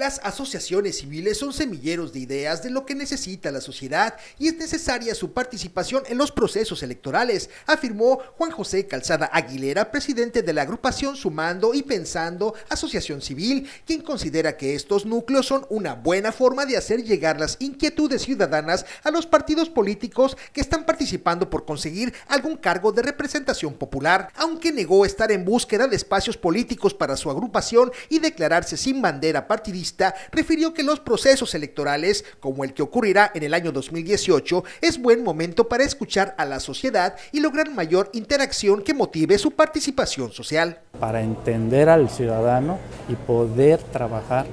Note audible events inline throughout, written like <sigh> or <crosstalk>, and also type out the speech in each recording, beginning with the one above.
Las asociaciones civiles son semilleros de ideas de lo que necesita la sociedad y es necesaria su participación en los procesos electorales, afirmó Juan José Calzada Aguilera, presidente de la agrupación Sumando y Pensando Asociación Civil, quien considera que estos núcleos son una buena forma de hacer llegar las inquietudes ciudadanas a los partidos políticos que están participando por conseguir algún cargo de representación popular, aunque negó estar en búsqueda de espacios políticos para su agrupación y declararse sin bandera partidista refirió que los procesos electorales, como el que ocurrirá en el año 2018, es buen momento para escuchar a la sociedad y lograr mayor interacción que motive su participación social. Para entender al ciudadano y poder trabajar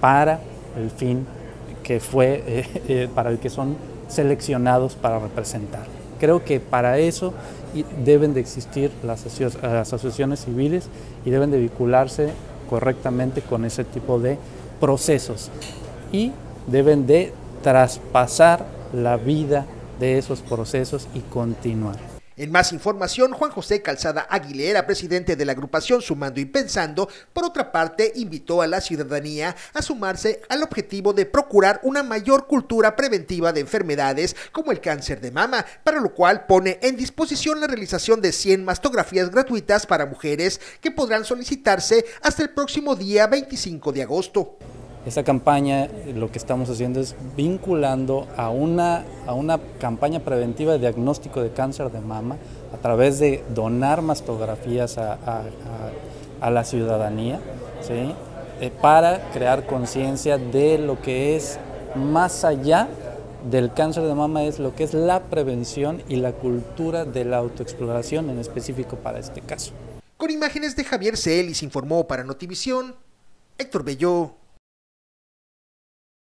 para el fin que fue, <laughs> eh, eh, para el que son seleccionados para representar. Creo que para eso deben de existir las asociaciones civiles y deben de vincularse correctamente con ese tipo de procesos y deben de traspasar la vida de esos procesos y continuar. En más información, Juan José Calzada Aguilera, presidente de la agrupación Sumando y Pensando, por otra parte, invitó a la ciudadanía a sumarse al objetivo de procurar una mayor cultura preventiva de enfermedades como el cáncer de mama, para lo cual pone en disposición la realización de 100 mastografías gratuitas para mujeres que podrán solicitarse hasta el próximo día 25 de agosto. Esta campaña lo que estamos haciendo es vinculando a una, a una campaña preventiva de diagnóstico de cáncer de mama a través de donar mastografías a, la ciudadanía eh, para crear conciencia de lo que es más allá del cáncer de mama, es lo que es la prevención y la cultura de la autoexploración en específico para este caso. Con imágenes de Javier Celis informó para Notivisión Héctor Belló.